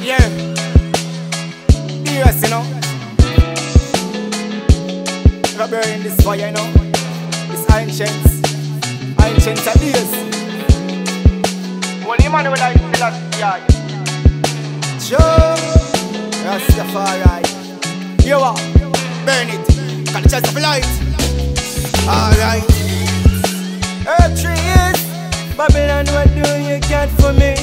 Yeah. Yes, you know. We're burning this fire, you know. This ancient, ancient ideas. Only man to tell us, yeah. Sure. Rastafari. You uh, are. Burn it. Got the chance of light. Alright. Herb trees. Babylon, what do you get for me?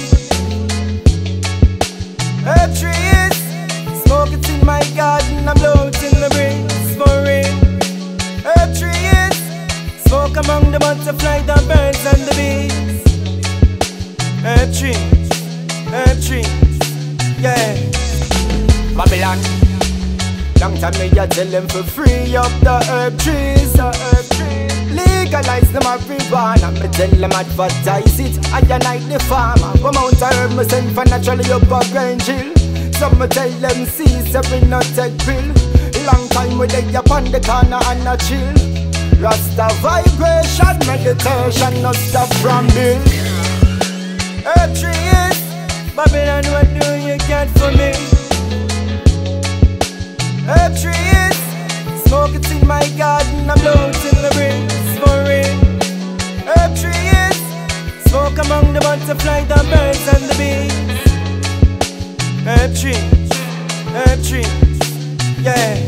Herb trees. Smoke it in my garden. I'm bloating the breeze for real. Herb trees. Smoke among the butterfly, the birds and the bees. Herb trees. Herb trees. Yeah. Babylon. Long time me a tell them for free up the herb trees, the herb trees. Legalize the marijuana, me tell them advertise it. I unite the farmer, come out a herb send for naturally up a Grange Hill. Some me tell them so we not take pill. Long time we dey up on the corner and a chill. Rasta vibration, meditation, not stop from bill. Herb trees, Babylon, what do you get for me? The butterfly, the birds and the bees. Herb trees, herb trees, yeah.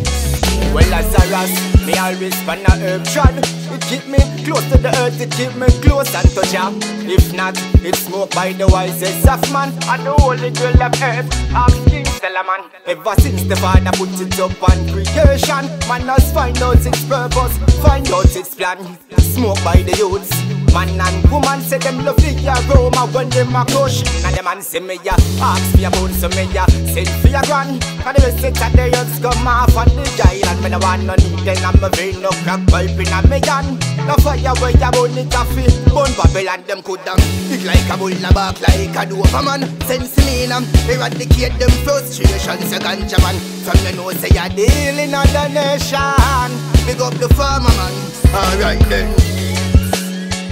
Well, Lazarus, me always pan a herb trod. It keep me close to the earth, it keep me close and to jam. If not, it's smoked by the wisest of man. And the holy girl of earth, I'm King Solomon. Ever since the father put it up on creation, man has find out its purpose, find out its plan. Smoked by the youths. Man and woman say them love the aroma when them a crush. And the man say me ya ask for your bones so me ya send for your grand. And the rest of the youths come off on the jail And me no want no need then I'm a vein no crack pipe in a me gun No fire where ya burn it off it Burn Babylon them could down Big like a bull a back like a doberman. Sense me in 'em eradicate them frustrations A ganja man. From the know say ya dealing on the nation. Big up the farmer man. Alright then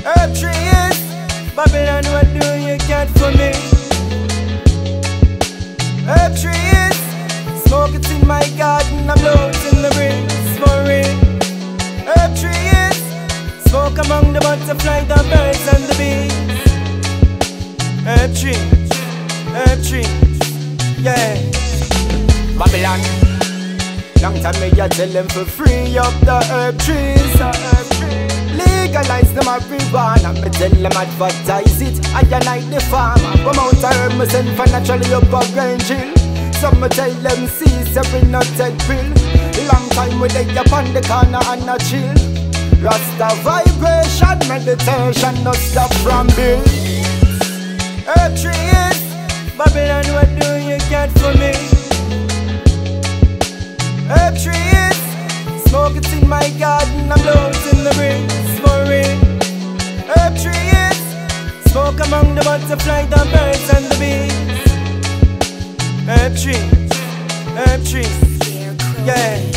Herb trees, Babylon, what do you get for me? Herb trees, smoke it in my garden, I'm bloating the breeze for real. Herb trees, smoke among the butterflies, the birds and the bees. Herb trees, herb trees, yeah. Babylon. Long time me a tell them for free up the herb trees, the herb trees. Legalize the marijuana, me tell them advertise it. I unite the farmer, come out a herb me send for naturally up a Grange Hill. Some me tell them so we not take pill. Long time we dey up on the corner and a chill. Rasta vibration, meditation, no stop from bill. Herb trees, Babylon, what do smoke among the butterfly, the birds and the bees. Herb trees, herb trees, yeah.